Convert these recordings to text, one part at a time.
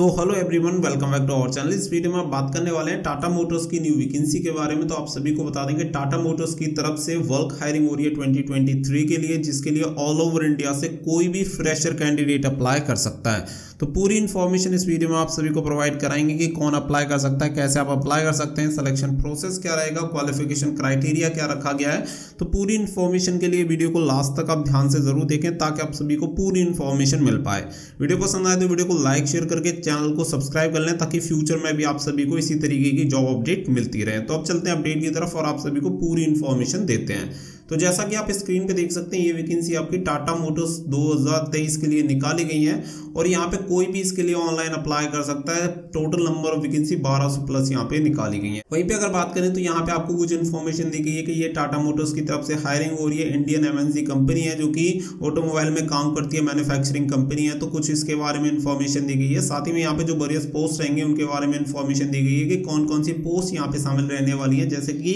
So hello everyone welcome back to our channel इस video में आप बात करने वाले हैं टाटा मोटर्स की न्यू वैकेंसी के बारे में तो आप सभी को बता देंगे टाटा मोटर्स की तरफ़ से वर्क हायरिंग हो रही है 2023 के लिए, जिसके लिए ऑल ओवर इंडिया से कोई भी फ्रेशर कैंडिडेट अप्लाई कर सकता है। तो पूरी इन्फॉर्मेशन इस वीडियो में आप सभी को प्रोवाइड कराएँगे कि कौन अप्लाई कर सकता है, कैसे आप अप्लाई कर सकते हैं सिलेक्शन प्रोसेस क्या रहेगा क्वालिफिकेशन क्राइटेरिया क्या रखा गया है। तो पूरी इन्फॉर्मेशन के लिए वीडियो को लास्ट तक आप ध्यान से ज़रूर देखें ताकि आप सभी को पूरी इन्फॉर्मेशन मिल पाए। वीडियो पसंद आए तो वीडियो को लाइक शेयर करके चैनल को सब्सक्राइब कर लें ताकि फ्यूचर में भी आप सभी को इसी तरीके की जॉब अपडेट मिलती रहे। तो अब चलते हैं अपडेट की तरफ़ और आप सभी को पूरी इन्फॉर्मेशन देते हैं। तो जैसा कि आप स्क्रीन पे देख सकते हैं, ये वैकेंसी आपकी टाटा मोटर्स 2023 के लिए निकाली गई है और यहाँ पे कोई भी इसके लिए ऑनलाइन अप्लाई कर सकता है। Total number of vacancy 1200 plus यहाँ पे निकाली गई है। वहीं पे अगर बात करें तो यहाँ पे आपको कुछ इन्फॉर्मेशन दी गई है कि ये टाटा मोटर्स की तरफ़ से हायरिंग हो रही है। इंडियन एमएनसी कंपनी है जो कि ऑटोमोबाइल में काम करती है मैन्युफैक्चरिंग कंपनी है। तो कुछ इसके बारे में इन्फॉर्मेशन दी गई है। साथ ही में यहाँ पे जो बरियस पोस्ट रहेंगे, उनके बारे में इन्फॉर्मेशन दी गई है कि कौन कौन सी पोस्ट यहाँ पे शामिल रहने वाली है। जैसे कि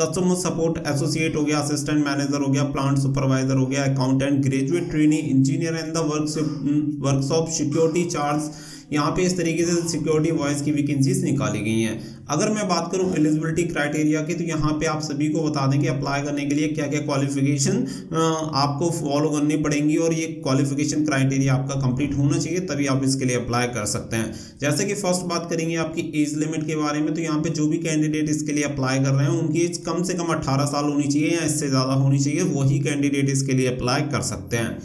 कस्टमर सपोर्ट एसोसिएट हो गया असिस्टेंट मैनेजर हो गया प्लांट सुपरवाइजर हो गया accountant graduate trainee engineer and the work workshop security charge यहाँ पे इस तरीके से सिक्योरिटी वॉइस की वैकेंसीज निकाली गई हैं। अगर मैं बात करूँ एलिजिबिलिटी क्राइटेरिया की तो यहाँ पे आप सभी को बता दें कि अप्लाई करने के लिए क्या क्या क्वालिफिकेशन आपको फॉलो करनी पड़ेंगी और ये क्वालिफिकेशन क्राइटेरिया आपका कंप्लीट होना चाहिए, तभी आप इसके लिए अप्लाई कर सकते हैं। जैसे कि फ़र्स्ट बात करेंगे आपकी एज लिमिट के बारे में तो यहाँ पे जो भी कैंडिडेट इसके लिए अप्लाई कर रहे हैं, उनकी एज कम से कम अट्ठारह साल होनी चाहिए या इससे ज़्यादा होनी चाहिए, वही कैंडिडेट इसके लिए अप्लाई कर सकते हैं।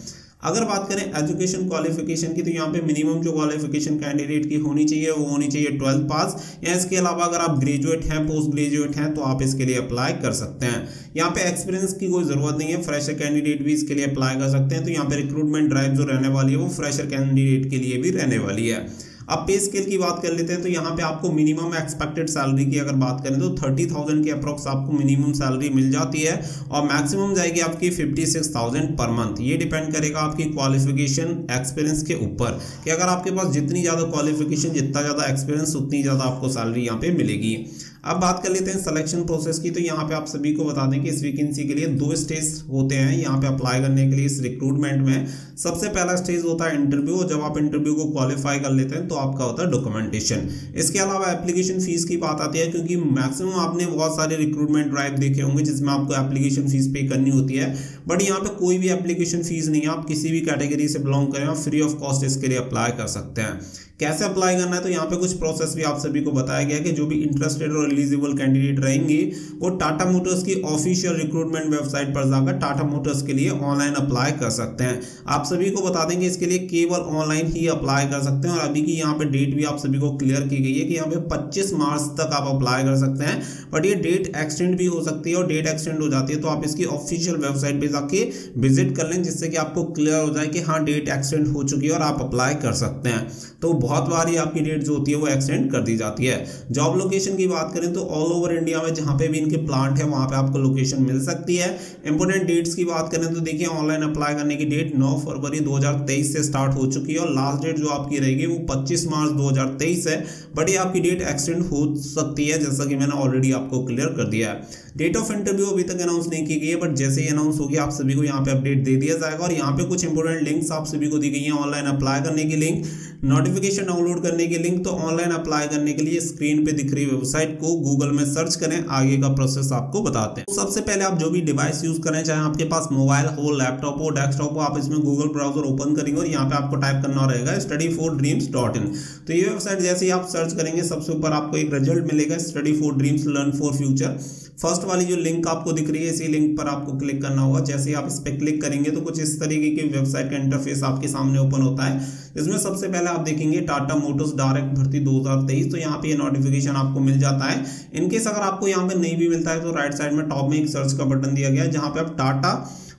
अगर बात करें एजुकेशन क्वालिफिकेशन की तो यहाँ पे मिनिमम जो क्वालिफिकेशन कैंडिडेट की होनी चाहिए, वो होनी चाहिए ट्वेल्थ पास या इसके अलावा अगर आप ग्रेजुएट हैं पोस्ट ग्रेजुएट हैं तो आप इसके लिए अप्लाई कर सकते हैं। यहाँ पे एक्सपीरियंस की कोई ज़रूरत नहीं है फ्रेशर कैंडिडेट भी इसके लिए अप्लाई कर सकते हैं। तो यहाँ पे रिक्रूटमेंट ड्राइव जो रहने वाली है, वो फ्रेशर कैंडिडेट के लिए भी रहने वाली है। अब पे स्केल की बात कर लेते हैं तो यहाँ पे आपको मिनिमम एक्सपेक्टेड सैलरी की अगर बात करें तो थर्टी थाउज़ेंड की अप्रॉक्स आपको मिनिमम सैलरी मिल जाती है और मैक्सिमम जाएगी आपकी fifty six thousand per month ये डिपेंड करेगा आपकी क्वालिफिकेशन एक्सपीरियंस के ऊपर कि अगर आपके पास जितनी ज़्यादा क्वालिफिकेशन जितना ज़्यादा एक्सपीरियंस उतनी ज़्यादा आपको सैलरी यहाँ पे मिलेगी। अब बात कर लेते हैं सिलेक्शन प्रोसेस की तो यहाँ पे आप सभी को बता दें कि इस वैकेंसी के लिए दो स्टेज होते हैं। यहाँ पे अप्लाई करने के लिए इस रिक्रूटमेंट में। सबसे पहला स्टेज होता है इंटरव्यू और जब आप इंटरव्यू को क्वालिफाई कर लेते हैं तो आपका होता है डॉक्यूमेंटेशन इसके अलावा एप्लीकेशन फ़ीस की बात आती है, क्योंकि मैक्सिमम आपने बहुत सारे रिक्रूटमेंट ड्राइव देखे होंगे, जिसमें आपको एप्लीकेशन फ़ीस पे करनी होती है। बट यहाँ पे कोई भी एप्लीकेशन फ़ीस नहीं है। आप किसी भी कैटेगरी से बिलोंग करें फ्री ऑफ़ कॉस्ट इसके लिए अप्लाई कर सकते हैं। कैसे अप्लाई करना है तो यहाँ पे कुछ प्रोसेस भी आप सभी को बताया गया कि जो भी इंटरेस्टेड और एलिजिबल कैंडिडेट रहेंगे, वो टाटा मोटर्स की ऑफिशियल रिक्रूटमेंट वेबसाइट पर जाकर टाटा मोटर्स के लिए ऑनलाइन अप्लाई कर सकते हैं। आप सभी को बता देंगे, इसके लिए केवल ऑनलाइन ही अप्लाई कर सकते हैं और अभी की यहाँ पे डेट भी आप सभी को क्लियर की गई है कि यहाँ पे पच्चीस मार्च तक आप अप्लाई कर सकते हैं। बट ये डेट एक्सटेंड भी हो सकती है और डेट एक्सटेंड हो जाती है तो आप इसकी ऑफिशियल वेबसाइट पर जाके विज़िट कर लें, जिससे कि आपको क्लियर हो जाए कि हाँ डेट एक्सटेंड हो चुकी है और आप अप्लाई कर सकते हैं। तो बार ही आपकी डेट जो होती है वो एक्सटेंड कर दी जाती है। जॉब लोकेशन की बात करें तो ऑल ओवर इंडिया में जहाँ पे भी इनके प्लांट है, वहाँ पे आपको लोकेशन मिल सकती है। इंपोर्टेंट डेट्स की बात करें तो देखिए ऑनलाइन अप्लाई करने की डेट 9 फरवरी 2023 से स्टार्ट हो चुकी है और लास्ट डेट जो आपकी रहेगी वो 25 मार्च 2023 है। बट ये आपकी डेट एक्सटेंड हो सकती है, जैसा कि मैंने ऑलरेडी आपको क्लियर कर दिया है। डेट ऑफ़ इंटरव्यू अभी तक अनाउंस नहीं की गई है बट जैसे ही अनाउंस होगी, आप सभी को यहाँ पे अपडेट दे दिया जाएगा और यहाँ पे कुछ इंपोर्टेंट लिंक्स आप सभी को दी गई है। ऑनलाइन अप्लाई करने की लिंक नोटिफिकेशन डाउनलोड करने की लिंक तो ऑनलाइन अप्लाई करने के लिए स्क्रीन पे दिख रही वेबसाइट को गूगल में सर्च करें, आगे का प्रोसेस आपको बताते हैं। तो सबसे पहले आप जो भी डिवाइस यूज़ करें चाहे आपके पास मोबाइल हो लैपटॉप हो डेस्कटॉप हो, आप इसमें गूगल ब्राउज़र ओपन करेंगे और यहाँ पे आपको टाइप करना रहेगा study for dreams dot in तो ये वेबसाइट जैसे ही आप सर्च करेंगे, सबसे ऊपर आपको एक रिज़ल्ट मिलेगा study for dreams learn for future first वाली जो लिंक आपको दिख रही है, इसी लिंक पर आपको क्लिक करना होगा। जैसे आप इस पर क्लिक करेंगे तो कुछ इस तरीके की वेबसाइट का इंटरफेस आपके सामने ओपन होता है। इसमें सबसे पहले आप देखेंगे टाटा मोटर्स डायरेक्ट भर्ती 2023 तो यहाँ पे नोटिफिकेशन आपको मिल जाता है। इनकेस अगर आपको यहाँ पे नहीं भी मिलता है तो राइट साइड में टॉप में एक सर्च का बटन दिया गया है, जहाँ पे आप टाटा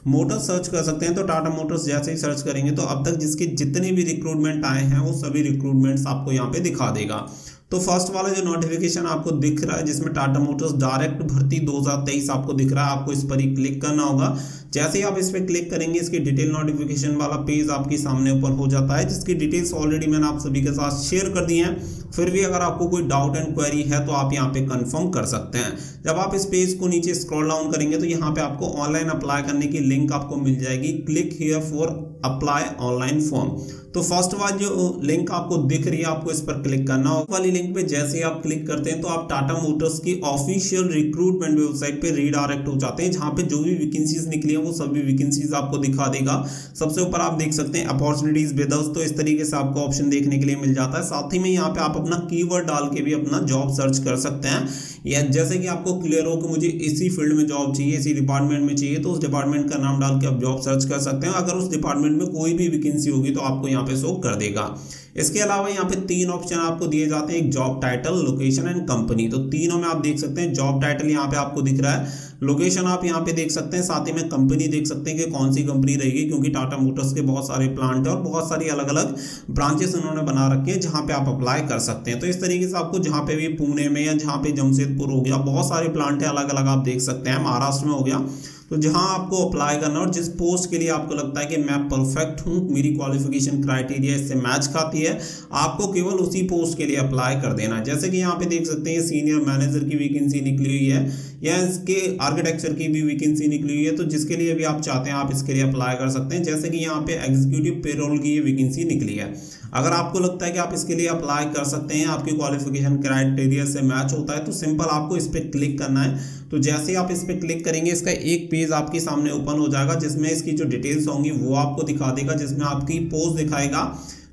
मोटर्स सर्च कर सकते हैं। तो टाटा मोटर्स जैसे ही सर्च करेंगे तो अब तक जिसके जितने भी रिक्रूटमेंट आए हैं, वो सभी रिक्रूटमेंट्स आपको यहाँ पे दिखा देगा। तो फ़र्स्ट वाला जो नोटिफिकेशन आपको दिख रहा है, जिसमें टाटा मोटर्स डायरेक्ट भर्ती 2023 आपको दिख रहा है, आपको इस पर ही क्लिक करना होगा। जैसे ही आप इस पर क्लिक करेंगे, इसकी डिटेल नोटिफिकेशन वाला पेज आपके सामने ऊपर हो जाता है, जिसकी डिटेल्स ऑलरेडी मैंने आप सभी के साथ शेयर कर दी हैं। फिर भी अगर आपको कोई डाउट एंड क्वेरी है तो आप यहाँ पे कंफर्म कर सकते हैं। जब आप इस पेज को नीचे स्क्रॉल डाउन करेंगे तो यहाँ पे आपको ऑनलाइन अप्लाई करने की लिंक आपको मिल जाएगी। Click here for apply online form तो फ़र्स्ट वाली जो लिंक आपको दिख रही है, आपको इस पर क्लिक करना होगा। वाली लिंक पे जैसे ही आप क्लिक करते हैं तो आप टाटा मोटर्स की ऑफिशियल रिक्रूटमेंट वेबसाइट पे रीडायरेक्ट हो जाते हैं, जहाँ पे जो भी वैकेंसीज निकली है वो सभी वैकेंसीज आपको दिखा देगा। सबसे ऊपर आप देख सकते हैं अपॉर्चुनिटीज़ विदर्स तो इस तरीके से आपको ऑप्शन देखने के लिए मिल जाता है। साथ ही में यहाँ पे आप अपना कीवर्ड डाल के भी अपना जॉब सर्च कर सकते हैं। या जैसे कि आपको क्लियर हो कि मुझे इसी फ़ील्ड में जॉब चाहिए, इसी डिपार्टमेंट में चाहिए तो उस डिपार्टमेंट का नाम डाल के आप जॉब सर्च कर सकते हैं। अगर उस डिपार्टमेंट में कोई भी वैकेंसी होगी तो आपको यहाँ पे शो कर देगा। इसके अलावा यहाँ पे तीन ऑप्शन आपको दिए जाते हैं, एक job title location and company तो तीनों में आप देख सकते हैं जॉब टाइटल यहाँ पे आपको दिख रहा है। लोकेशन आप यहाँ पे देख सकते हैं, साथ ही में कंपनी देख सकते हैं कि कौन सी कंपनी रहेगी, क्योंकि टाटा मोटर्स के बहुत सारे प्लांट और बहुत सारी अलग अलग ब्रांचेस उन्होंने बना रखे हैं जहाँ पे आप अप्लाई कर सकते हैं। तो इस तरीके से आपको जहाँ पे भी पुणे में या जहाँ पे जमशेदपुर हो गया, बहुत सारे प्लांट है अलग अलग आप देख सकते हैं। महाराष्ट्र में हो गया तो जहाँ आपको अप्लाई करना और जिस पोस्ट के लिए आपको लगता है कि मैं परफेक्ट हूँ, मेरी क्वालिफिकेशन क्राइटेरिया इससे मैच खाती है, आपको केवल उसी पोस्ट के लिए अप्लाई कर देना है। जैसे कि यहाँ पे देख सकते हैं सीनियर मैनेजर की वैकेंसी निकली हुई है, या इसके आर्किटेक्चर की भी वैकेंसी निकली हुई है तो जिसके लिए भी आप चाहते हैं, आप इसके लिए अप्लाई कर सकते हैं। जैसे कि यहाँ पे एग्जीक्यूटिव पेरोल की वैकेंसी निकली है। अगर आपको लगता है कि आप इसके लिए अप्लाई कर सकते हैं, आपकी क्वालिफिकेशन क्राइटेरिया से मैच होता है तो सिंपल आपको इस पर क्लिक करना है। तो जैसे ही आप इस पर क्लिक करेंगे, इसका एक पेज आपके सामने ओपन हो जाएगा, जिसमें इसकी जो डिटेल्स होंगी, वो आपको दिखा देगा, जिसमें आपकी पोस्ट दिखाएगा।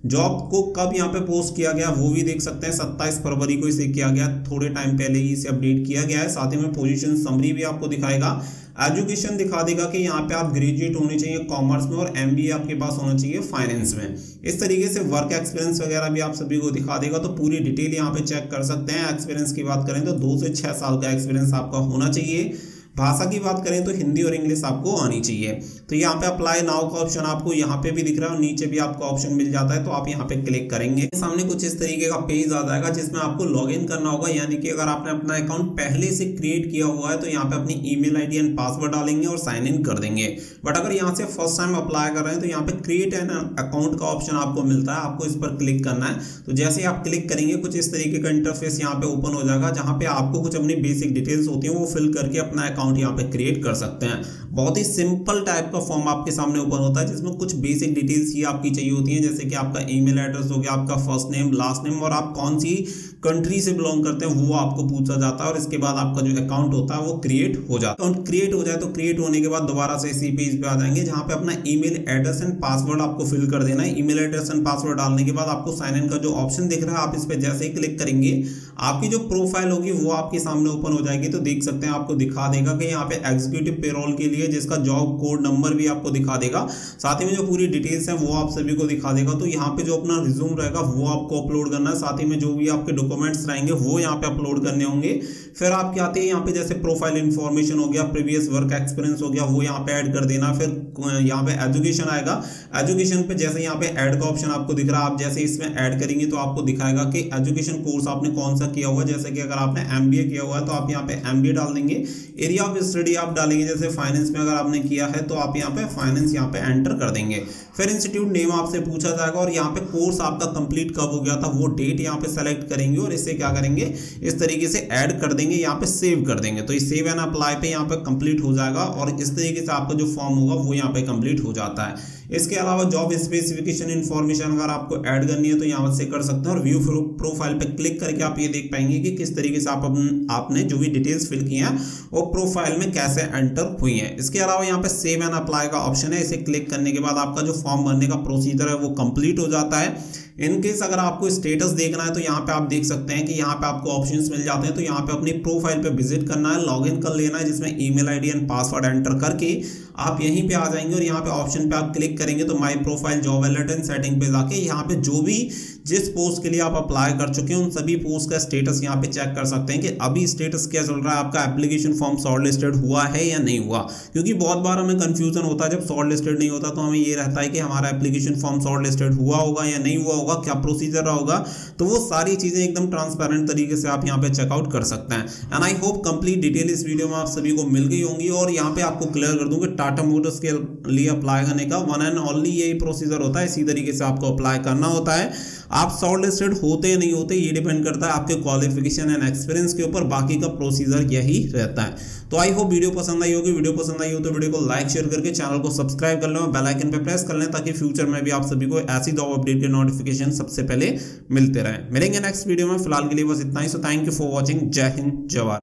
जॉब को कब यहाँ पे पोस्ट किया गया, वो भी देख सकते हैं। सत्ताईस फरवरी को इसे किया गया, थोड़े टाइम पहले ही इसे अपडेट किया गया है। साथ ही में पोजीशन समरी भी आपको दिखाएगा। एजुकेशन दिखा देगा कि यहाँ पे आप ग्रेजुएट होने चाहिए कॉमर्स में और एमबीए आपके पास होना चाहिए फाइनेंस में। इस तरीके से वर्क एक्सपीरियंस वगैरह भी आप सभी को दिखा देगा। तो पूरी डिटेल यहाँ पे चेक कर सकते हैं। एक्सपीरियंस की बात करें तो दो से छह साल का एक्सपीरियंस आपका होना चाहिए। भाषा की बात करें तो हिंदी और इंग्लिश आपको आनी चाहिए। तो यहाँ पे अप्लाई नाउ का ऑप्शन आपको यहाँ पे भी दिख रहा है और नीचे भी आपको ऑप्शन मिल जाता है तो आप यहाँ पे क्लिक करेंगे। सामने कुछ इस तरीके का पेज आ जाएगा जिसमें आपको लॉग करना होगा, यानी कि अगर आपने अपना अकाउंट पहले से क्रिएट किया हुआ है तो यहाँ पे अपनी ईमेल आईडी एंड पासवर्ड डालेंगे और साइन इन कर देंगे। बट अगर यहाँ से फ़र्स्ट टाइम अप्लाई कर रहे हैं तो यहाँ पे क्रिएट एन अकाउंट का ऑप्शन आपको मिलता है, आपको इस पर क्लिक करना है। तो जैसे ही आप क्लिक करेंगे, कुछ इस तरीके का इंटरफेस यहाँ पे ओपन हो जाएगा, जहाँ पे आपको कुछ अपनी बेसिक डिटेल्स होती है, वो फिल करके अपना अकाउंट यहाँ पे क्रिएट कर सकते हैं। बहुत ही सिंपल टाइप का फॉर्म आपके सामने ओपन होता है, जिसमें कुछ बेसिक डिटेल्स ही आपकी चाहिए होती हैं, जैसे कि आपका ईमेल एड्रेस हो गया, आपका फ़र्स्ट नेम लास्ट नेम और आप कौन सी कंट्री से बिलोंग करते हैं, वो आपको पूछा जाता है, और इसके बाद आपका जो अकाउंट होता है, वो क्रिएट हो जाता है। अकाउंट क्रिएट हो जाए तो क्रिएट होने के बाद दोबारा से इसी पेज पे आ जाएँगे, जहाँ पे अपना ईमेल एड्रेस एंड पासवर्ड आपको फिल कर देना है। ईमेल एड्रेस एंड पासवर्ड डालने के बाद आपको साइन इन का जो ऑप्शन दिख रहा है, आप इस पर जैसे ही क्लिक करेंगे, आपकी जो प्रोफ़ाइल होगी, वो आपके सामने ओपन हो जाएगी। तो देख सकते हैं, आपको दिखा देगा कि यहाँ पे एग्जीक्यूटिव पेरोल के लिए जिसका जॉब कोड नंबर भी आपको दिखा देगा। साथ ही में जो पूरी डिटेल्स है, वो आप सभी को दिखा देगा। तो यहाँ पे जो अपना रिज्यूम रहेगा, वो आपको अपलोड करना है। साथ ही में जो भी आपके डॉक्यूमेंट्स रहेंगे, वो यहाँ पे अपलोड करने होंगे। फिर आपके आते हैं, यहाँ पे जैसे प्रोफ़ाइल इन्फॉर्मेशन हो गया प्रीवियस वर्क एक्सपीरियंस हो गया, वो यहाँ पे ऐड कर देना। फिर यहाँ पे एजुकेशन आएगा। एजुकेशन पे जैसे यहाँ पे ऐड का ऑप्शन आपको दिख रहा है, आप जैसे इसमें ऐड करेंगे तो आपको दिखाएगा कि एजुकेशन कोर्स आपने कौन सा किया हुआ जैसे कि अगर आपने एम किया हुआ है तो आप यहाँ पे एम डाल देंगे। एरिया ऑफ़ स्टडी आप डालेंगे, जैसे फाइनेंस में अगर आपने किया है तो आप यहाँ पे फाइनेंस यहाँ पे एंटर कर देंगे। फिर इंस्टीट्यूट नेम आपसे पूछा जाएगा और यहाँ पे कोर्स आपका कंप्लीट कब हो गया था, वो डेट यहाँ पे सेलेक्ट करेंगे और इसे क्या करेंगे, इस तरीके से ऐड कर देंगे, यहाँ पे सेव कर देंगे। तो इस सेव एंड अप्लाई पे यहाँ पे कंप्लीट हो जाएगा और इस तरीके से आपका जो फॉर्म होगा, वो यहाँ पे कंप्लीट हो जाता है। इसके अलावा जॉब स्पेसिफिकेशन इन्फॉर्मेशन अगर आपको ऐड करनी है तो यहाँ से कर सकते हैं और व्यू प्रोफ़ाइल पर क्लिक करके आप ये देख पाएँगे कि किस तरीके से आप आपने जो भी डिटेल्स फिल की हैं, वो प्रोफ़ाइल में कैसे एंटर हुई हैं। इसके अलावा यहाँ पे सेव एंड अप्लाई का ऑप्शन है। इसे क्लिक करने के बाद आपका जो फॉर्म भरने का प्रोसीजर है, वो कंप्लीट हो जाता है। इनकेस अगर आपको स्टेटस देखना है तो यहाँ पे आप देख सकते हैं कि यहाँ पे आपको ऑप्शंस मिल जाते हैं तो यहाँ पे अपनी प्रोफ़ाइल पे विज़िट करना है लॉगिन कर लेना है, जिसमें email ID and password enter करके आप यहीं पे आ जाएँगे और यहाँ पे ऑप्शन पे आप क्लिक करेंगे तो my profile job alert and setting पे जाके यहाँ पे जो भी जिस पोस्ट के लिए आप अप्लाई कर चुके हैं, उन सभी पोस्ट का स्टेटस यहाँ पे चेक कर सकते हैं कि अभी स्टेटस क्या चल रहा है, आपका एप्लीकेशन फॉर्म शॉर्ट लिस्टेड हुआ है या नहीं हुआ। क्योंकि बहुत बार हमें कंफ्यूजन होता है, जब शॉर्ट लिस्टेड नहीं होता तो हमें ये रहता है कि हमारा एप्लीकेशन फॉर्म शॉर्ट लिस्टेड हुआ होगा या नहीं हुआ होगा, क्या प्रोसीजर होगा। तो वो सारी चीज़ें एकदम ट्रांसपेरेंट तरीके से आप यहाँ पे चेकआउट कर सकते हैं। And I hope complete detail इस वीडियो में आप सभी को मिल गई होंगी और यहाँ पे आपको क्लियर कर दूँ कि टाटा मोटर्स के लिए अप्लाई करने का वन एंड ओनली यही प्रोसीजर होता है। इसी तरीके से आपको अप्लाई करना होता है। आप शॉर्ट लिस्टेड होते नहीं होते, ये डिपेंड करता है आपके क्वालिफिकेशन एंड एक्सपीरियंस के ऊपर, बाकी का प्रोसीजर यही रहता है। तो आई होप वीडियो पसंद आई होगी वीडियो पसंद आई हो तो वीडियो को लाइक शेयर करके चैनल को सब्सक्राइब कर लें बेल आइकन पर प्रेस कर लें ताकि फ्यूचर में भी आप सभी को ऐसी दो अपडेट के नोटिफिकेशन सबसे पहले मिलते रहे। मिलेंगे नेक्स्ट वीडियो में, फ़िलहाल के लिए बस इतना ही। So thank you for watching जय हिंद जवाहर